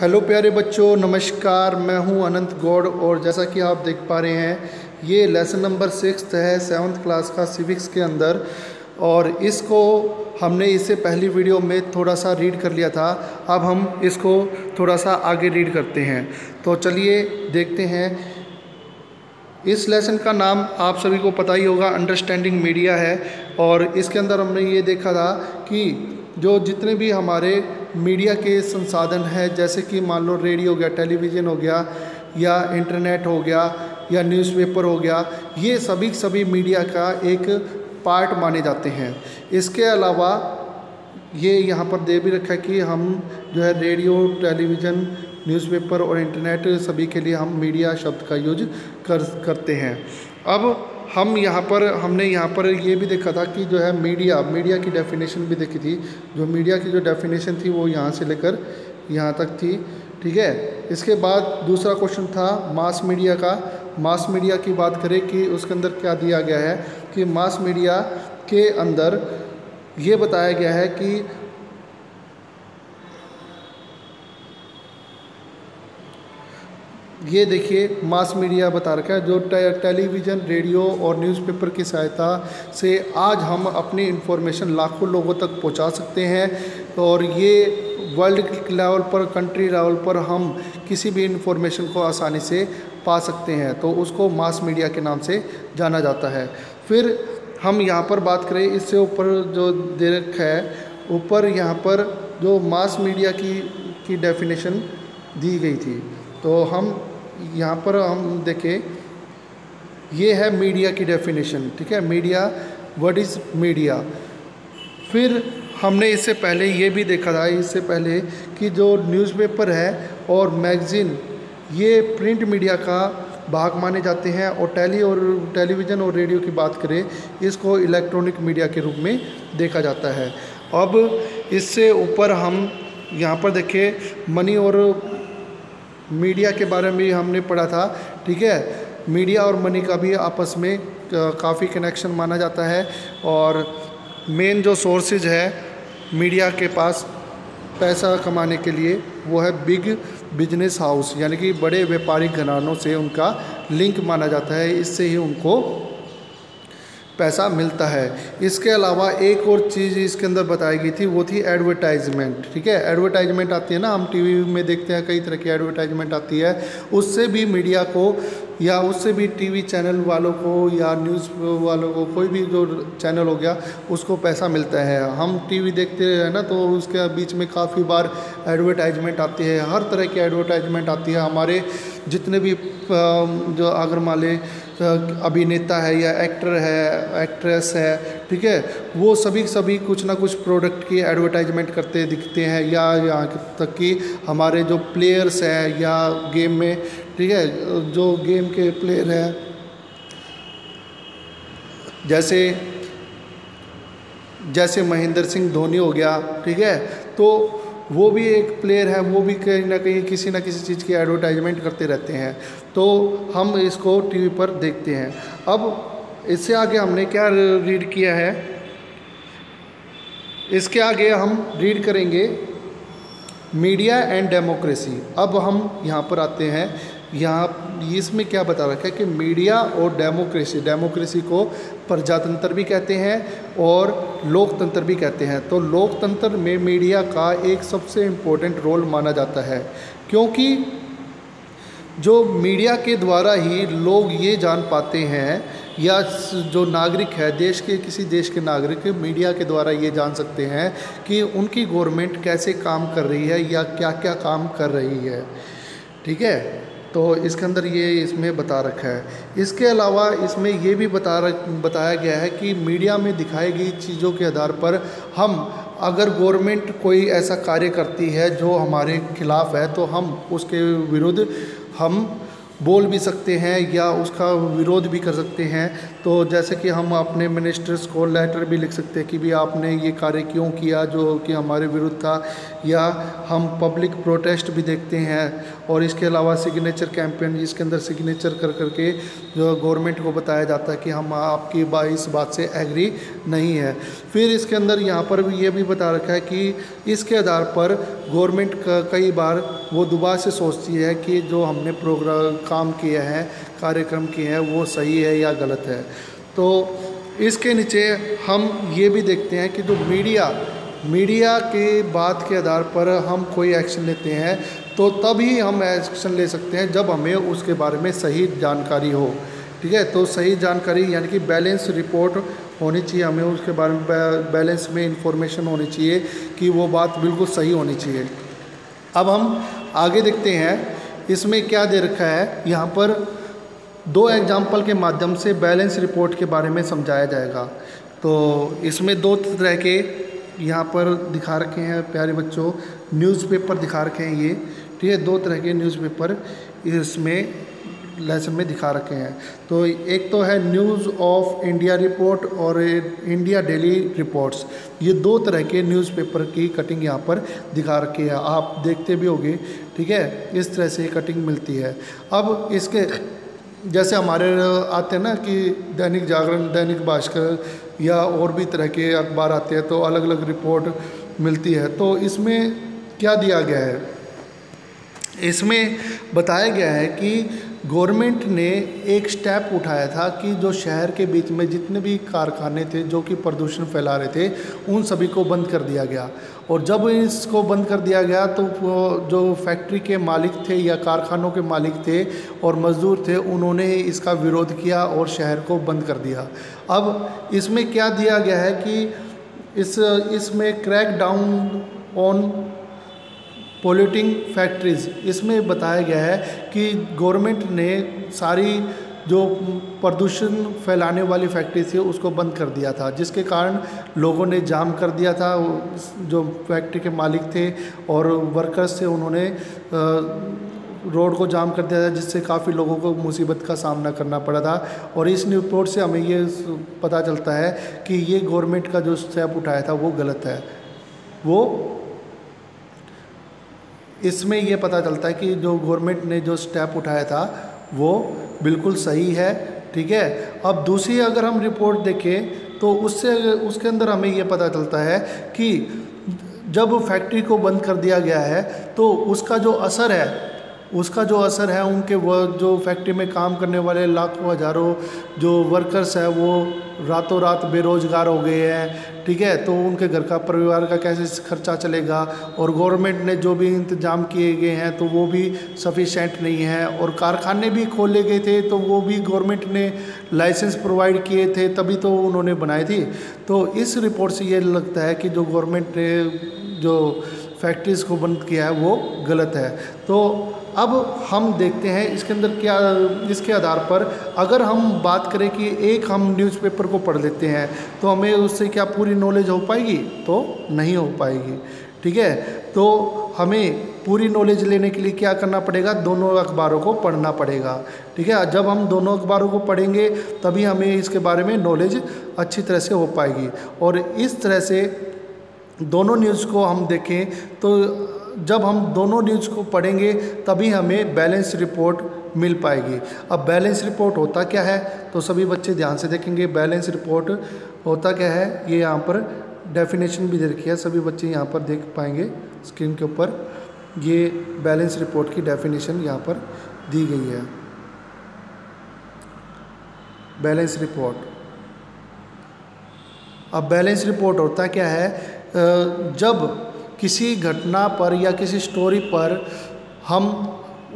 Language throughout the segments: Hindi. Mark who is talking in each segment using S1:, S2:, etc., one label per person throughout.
S1: हेलो प्यारे बच्चों, नमस्कार। मैं हूँ अनंत गौड़ और जैसा कि आप देख पा रहे हैं, ये लेसन नंबर सिक्स है सेवन्थ क्लास का सिविक्स के अंदर और इसको हमने इससे पहली वीडियो में थोड़ा सा रीड कर लिया था। अब हम इसको थोड़ा सा आगे रीड करते हैं। तो चलिए देखते हैं। इस लेसन का नाम आप सभी को पता ही होगा अंडरस्टैंडिंग मीडिया है और इसके अंदर हमने ये देखा था कि जो जितने भी हमारे मीडिया के संसाधन है, जैसे कि मान लो रेडियो हो गया, टेलीविज़न हो गया, या इंटरनेट हो गया, या न्यूज़पेपर हो गया, ये सभी सभी मीडिया का एक पार्ट माने जाते हैं। इसके अलावा ये यहाँ पर दे भी रखा है कि हम जो है रेडियो, टेलीविज़न, न्यूज़पेपर और इंटरनेट सभी के लिए हम मीडिया शब्द का यूज़ कर, करते हैं। अब हम यहाँ पर, हमने यहाँ पर ये भी देखा था कि जो है मीडिया मीडिया की डेफिनेशन भी देखी थी। जो मीडिया की जो डेफिनेशन थी वो यहाँ से लेकर यहाँ तक थी। ठीक है? इसके बाद दूसरा क्वेश्चन था मास मीडिया का। मास मीडिया की बात करें कि उसके अंदर क्या दिया गया है कि मास मीडिया के अंदर ये बताया गया है कि ये देखिए मास मीडिया बता रखा है, जो टेलीविज़न रेडियो और न्यूज़पेपर की सहायता से आज हम अपनी इन्फॉर्मेशन लाखों लोगों तक पहुँचा सकते हैं और ये वर्ल्ड लेवल पर कंट्री लेवल पर हम किसी भी इन्फॉर्मेशन को आसानी से पा सकते हैं। तो उसको मास मीडिया के नाम से जाना जाता है। फिर हम यहाँ पर बात करें, इससे ऊपर जो दे रखा है, ऊपर यहाँ पर जो मास मीडिया की की डेफिनेशन दी गई थी। तो हम यहाँ पर हम देखें, ये है मीडिया की डेफिनेशन ठीक है? मीडिया व्हाट इज़ मीडिया फिर हमने इससे पहले ये भी देखा था, इससे पहले कि जो न्यूज़पेपर है और मैगज़ीन ये प्रिंट मीडिया का भाग माने जाते हैं और टेली और टेलीविज़न और रेडियो की बात करें, इसको इलेक्ट्रॉनिक मीडिया के रूप में देखा जाता है। अब इससे ऊपर हम यहाँ पर देखें मनी और मीडिया के बारे में हमने पढ़ा था, ठीक है? मीडिया और मनी का भी आपस में काफ़ी कनेक्शन माना जाता है और मेन जो सोर्सेज है मीडिया के पास पैसा कमाने के लिए, वो है बिग बिज़नेस हाउस यानी कि बड़े व्यापारिक घरानों से उनका लिंक माना जाता है, इससे ही उनको पैसा मिलता है। इसके अलावा एक और चीज़ इसके अंदर बताई गई थी, वो थी एडवर्टाइजमेंट ठीक है? एडवर्टाइजमेंट आती है ना, हम टीवी में देखते हैं, कई तरह की एडवर्टाइजमेंट आती है। उससे भी मीडिया को या उससे भी टीवी चैनल वालों को या न्यूज़ वालों को, कोई भी जो चैनल हो गया, उसको पैसा मिलता है। हम टीवी देखते हैं ना तो उसके बीच में काफ़ी बार एडवर्टाइजमेंट आती है। हर तरह की एडवर्टाइजमेंट आती है। हमारे जितने भी जो अगर मान लें अभिनेता है या एक्टर है एक्ट्रेस है, ठीक है? वो सभी सभी कुछ ना कुछ प्रोडक्ट की एडवर्टाइजमेंट करते दिखते हैं या यहाँ तक कि हमारे जो प्लेयर्स हैं या गेम में, ठीक है? जो गेम के प्लेयर हैं। जैसे जैसे महेंद्र सिंह धोनी हो गया, ठीक है? तो वो भी एक प्लेयर है, वो भी कहीं ना कहीं किसी ना किसी चीज़ की एडवर्टाइजमेंट करते रहते हैं। तो हम इसको टीवी पर देखते हैं। अब इससे आगे हमने क्या रीड किया है? इसके आगे हम रीड करेंगे मीडिया एंड डेमोक्रेसी अब हम यहाँ पर आते हैं। यहाँ इसमें क्या बता रखा है कि मीडिया और डेमोक्रेसी डेमोक्रेसी को प्रजातंत्र भी कहते हैं और लोकतंत्र भी कहते हैं। तो लोकतंत्र में मीडिया का एक सबसे इम्पोर्टेंट रोल माना जाता है, क्योंकि जो मीडिया के द्वारा ही लोग ये जान पाते हैं या जो नागरिक है, देश के, किसी देश के नागरिक मीडिया के द्वारा ये जान सकते हैं कि उनकी गवर्नमेंट कैसे काम कर रही है या क्या क्या काम कर रही है। ठीक है? तो इसके अंदर ये इसमें बता रखा है। इसके अलावा इसमें ये भी बता रख, बताया गया है कि मीडिया में दिखाई गई चीज़ों के आधार पर हम, अगर गवर्नमेंट कोई ऐसा कार्य करती है जो हमारे खिलाफ है तो हम उसके विरुद्ध हम बोल भी सकते हैं या उसका विरोध भी कर सकते हैं। तो जैसे कि हम अपने मिनिस्टर्स को लेटर भी लिख सकते हैं कि भी आपने ये कार्य क्यों किया जो कि हमारे विरुद्ध था, या हम पब्लिक प्रोटेस्ट भी देखते हैं और इसके अलावा सिग्नेचर कैंपेन जिसके अंदर सिग्नेचर कर करके जो गवर्नमेंट को बताया जाता है कि हम आपकी बा इस बात से एग्री नहीं है। फिर इसके अंदर यहाँ पर भी ये भी बता रखा है कि इसके आधार पर गवर्नमेंट कई बार वो दोबारा से सोचती है कि जो हमने प्रोग्राम काम किया है कार्यक्रम किए हैं, वो सही है या गलत है। तो इसके नीचे हम ये भी देखते हैं कि जो मीडिया मीडिया के बात के आधार पर हम कोई एक्शन लेते हैं तो तभी हम एक्शन ले सकते हैं जब हमें उसके बारे में सही जानकारी हो। ठीक है? तो सही जानकारी यानी कि बैलेंस रिपोर्ट होनी चाहिए, हमें उसके बारे में बैलेंस में इंफॉर्मेशन होनी चाहिए कि वो बात बिल्कुल सही होनी चाहिए। अब हम आगे देखते हैं, इसमें क्या दे रखा है, यहाँ पर दो एग्ज़ाम्पल के माध्यम से बैलेंस रिपोर्ट के बारे में समझाया जाएगा। तो इसमें दो तरह के यहाँ पर दिखा रखे हैं, प्यारे बच्चों। न्यूज़पेपर दिखा रखे हैं ये, ठीक है? दो तरह के न्यूज़पेपर इसमें लेसन में दिखा रखे हैं। तो एक तो है न्यूज़ ऑफ़ इंडिया रिपोर्ट और इंडिया डेली रिपोर्ट्स ये दो तरह के न्यूज़पेपर की कटिंग यहाँ पर दिखा रखी है। आप देखते भी होंगे, ठीक है? इस तरह से कटिंग मिलती है। अब इसके जैसे हमारे आते हैं ना कि दैनिक जागरण, दैनिक भास्कर या और भी तरह के अखबार आते हैं तो अलग अलग रिपोर्ट मिलती है। तो इसमें क्या दिया गया है? इसमें बताया गया है कि गवर्नमेंट ने एक स्टेप उठाया था कि जो शहर के बीच में जितने भी कारखाने थे, जो कि प्रदूषण फैला रहे थे, उन सभी को बंद कर दिया गया। और जब इसको बंद कर दिया गया तो जो फैक्ट्री के मालिक थे या कारखानों के मालिक थे और मज़दूर थे, उन्होंने इसका विरोध किया और शहर को बंद कर दिया। अब इसमें क्या दिया गया है कि इस, इसमें crack down on polluting factories इसमें बताया गया है कि गवर्नमेंट ने सारी जो प्रदूषण फैलाने वाली फैक्ट्री थी, उसको बंद कर दिया था, जिसके कारण लोगों ने जाम कर दिया था जो फैक्ट्री के मालिक थे और वर्कर्स थे, उन्होंने रोड को जाम कर दिया था, जिससे काफ़ी लोगों को मुसीबत का सामना करना पड़ा था। और इस रिपोर्ट से हमें ये पता चलता है कि ये गवर्नमेंट का जो स्टेप उठाया था, वो गलत है। वो इसमें यह पता चलता है कि जो गवर्नमेंट ने जो स्टेप उठाया था, वो बिल्कुल सही है, ठीक है? अब दूसरी अगर हम रिपोर्ट देखें तो उससे उसके अंदर हमें ये पता चलता है कि जब फैक्ट्री को बंद कर दिया गया है तो उसका जो असर है उसका जो असर है, उनके वो, जो फैक्ट्री में काम करने वाले लाखों हज़ारों जो वर्कर्स हैं, वो रातों रात बेरोज़गार हो गए हैं, ठीक है? तो उनके घर का परिवार का कैसे खर्चा चलेगा? और गवर्नमेंट ने जो भी इंतज़ाम किए गए हैं तो वो भी सफिशेंट नहीं है। और कारखाने भी खोले गए थे तो वो भी गवर्नमेंट ने लाइसेंस प्रोवाइड किए थे, तभी तो उन्होंने बनाए थी। तो इस रिपोर्ट से ये लगता है कि जो गवर्नमेंट ने जो फैक्ट्रीज़ को बंद किया है, वो गलत है। तो अब हम देखते हैं इसके अंदर क्या, इसके आधार पर अगर हम बात करें कि एक हम न्यूज़पेपर को पढ़ लेते हैं तो हमें उससे क्या पूरी नॉलेज हो पाएगी? तो नहीं हो पाएगी। ठीक है? तो हमें पूरी नॉलेज लेने के लिए क्या करना पड़ेगा? दोनों अखबारों को पढ़ना पड़ेगा। ठीक है? जब हम दोनों अखबारों को पढ़ेंगे, तभी हमें इसके बारे में नॉलेज अच्छी तरह से हो पाएगी। और इस तरह से दोनों न्यूज़ को हम देखें तो जब हम दोनों न्यूज़ को पढ़ेंगे, तभी हमें बैलेंस रिपोर्ट मिल पाएगी। अब बैलेंस रिपोर्ट होता क्या है? तो सभी बच्चे ध्यान से देखेंगे बैलेंस रिपोर्ट होता क्या है? ये यहाँ पर डेफिनेशन भी दे रखी है, सभी बच्चे यहाँ पर देख पाएँगे स्क्रीन के ऊपर। ये बैलेंस रिपोर्ट की डेफिनेशन यहाँ पर दी गई है। बैलेंस रिपोर्ट अब बैलेंस रिपोर्ट होता क्या है? जब किसी घटना पर या किसी स्टोरी पर हम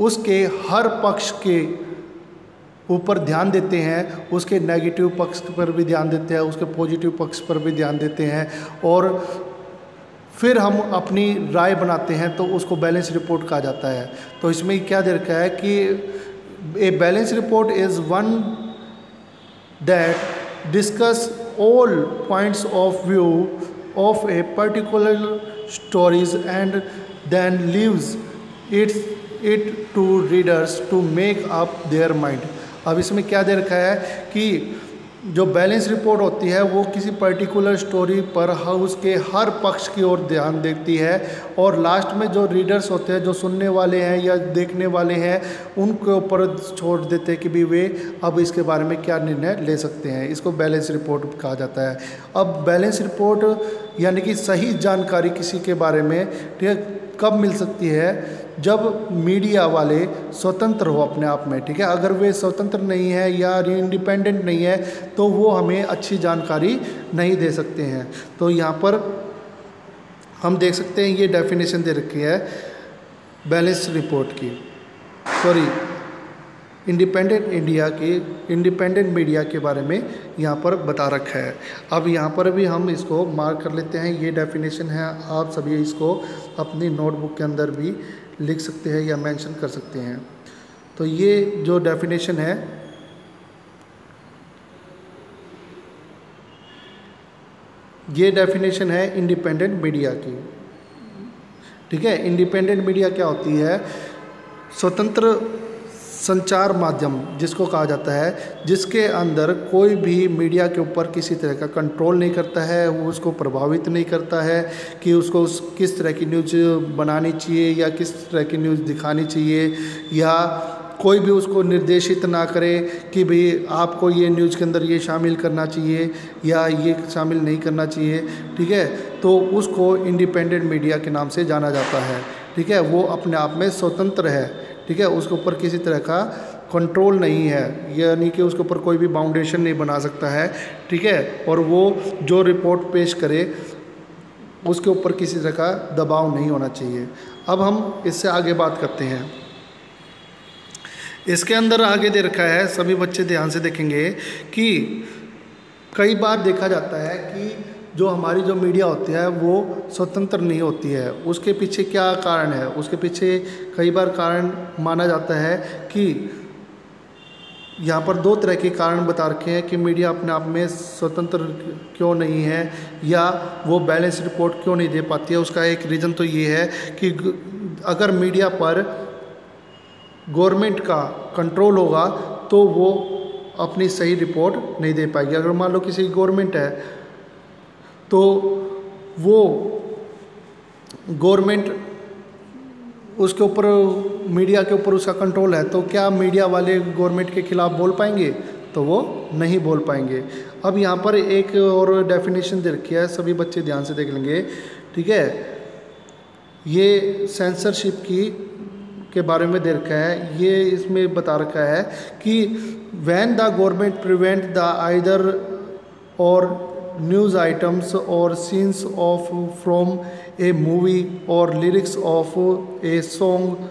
S1: उसके हर पक्ष के ऊपर ध्यान देते हैं, उसके नेगेटिव पक्ष पर भी ध्यान देते हैं, उसके पॉजिटिव पक्ष पर भी ध्यान देते हैं और फिर हम अपनी राय बनाते हैं तो उसको बैलेंस रिपोर्ट कहा जाता है। तो इसमें क्या दे रखा है कि a balance report is one that discuss all points of view of a particular stories and then leaves it it to readers to make up their mind अब इसमें क्या दे रखा है कि जो बैलेंस रिपोर्ट होती है, वो किसी पर्टिकुलर स्टोरी पर हाउस के हर पक्ष की ओर ध्यान देती है और लास्ट में जो रीडर्स होते हैं, जो सुनने वाले हैं या देखने वाले हैं, उनके ऊपर छोड़ देते हैं कि भी वे अब इसके बारे में क्या निर्णय ले सकते हैं। इसको बैलेंस रिपोर्ट कहा जाता है। अब बैलेंस रिपोर्ट यानी कि सही जानकारी किसी के बारे में कब मिल सकती है? जब मीडिया वाले स्वतंत्र हो अपने आप में, ठीक है? अगर वे स्वतंत्र नहीं है या इंडिपेंडेंट नहीं है तो वो हमें अच्छी जानकारी नहीं दे सकते हैं। तो यहाँ पर हम देख सकते हैं, ये डेफिनेशन दे रखी है बैलेंस रिपोर्ट की। सॉरी इंडिपेंडेंट इंडिया की इंडिपेंडेंट मीडिया के बारे में यहाँ पर बता रखा है। अब यहाँ पर भी हम इसको मार्क कर लेते हैं, ये डेफिनेशन है, आप सभी इसको अपनी नोटबुक के अंदर भी लिख सकते हैं या मेंशन कर सकते हैं। तो ये जो डेफिनेशन है, ये डेफिनेशन है इंडिपेंडेंट मीडिया की। ठीक है? इंडिपेंडेंट मीडिया क्या होती है? स्वतंत्र संचार माध्यम, जिसको कहा जाता है, जिसके अंदर कोई भी मीडिया के ऊपर किसी तरह का कंट्रोल नहीं करता है, वो उसको प्रभावित नहीं करता है कि उसको उस, किस तरह की न्यूज़ बनानी चाहिए या किस तरह की न्यूज़ दिखानी चाहिए या कोई भी उसको निर्देशित ना करे कि भाई आपको ये न्यूज़ के अंदर ये शामिल करना चाहिए या ये शामिल नहीं करना चाहिए, ठीक है? तो उसको इंडिपेंडेंट मीडिया के नाम से जाना जाता है, ठीक है? वो अपने आप में स्वतंत्र है। ठीक है, उसके ऊपर किसी तरह का कंट्रोल नहीं है। यानी कि उसके ऊपर कोई भी बाउंडेशन नहीं बना सकता है, ठीक है? और वो जो रिपोर्ट पेश करे, उसके ऊपर किसी तरह का दबाव नहीं होना चाहिए। अब हम इससे आगे बात करते हैं। इसके अंदर आगे दे रखा है, सभी बच्चे ध्यान से देखेंगे कि कई बार देखा जाता है कि जो हमारी जो मीडिया होती है, वो स्वतंत्र नहीं होती है। उसके पीछे क्या कारण है? उसके पीछे कई बार कारण माना जाता है कि यहाँ पर दो तरह के कारण बता रखे हैं कि मीडिया अपने आप में स्वतंत्र क्यों नहीं है, या वो बैलेंस रिपोर्ट क्यों नहीं दे पाती है। उसका एक रीज़न तो ये है कि अगर मीडिया पर गवर्नमेंट का कंट्रोल होगा तो वो अपनी सही रिपोर्ट नहीं दे पाएगी। अगर मान लो किसी गवर्नमेंट है तो वो गवर्नमेंट उसके ऊपर, मीडिया के ऊपर उसका कंट्रोल है तो क्या मीडिया वाले गवर्नमेंट के खिलाफ बोल पाएँगे? तो वो नहीं बोल पाएँगे। अब यहाँ पर एक और डेफिनेशन दे रखी है, सभी बच्चे ध्यान से देख लेंगे, ठीक है? ये सेंसरशिप की, के बारे में दे रखा है। ये इसमें बता रखा है कि when the government prevent the either और news items or scenes of from a movie or lyrics of a song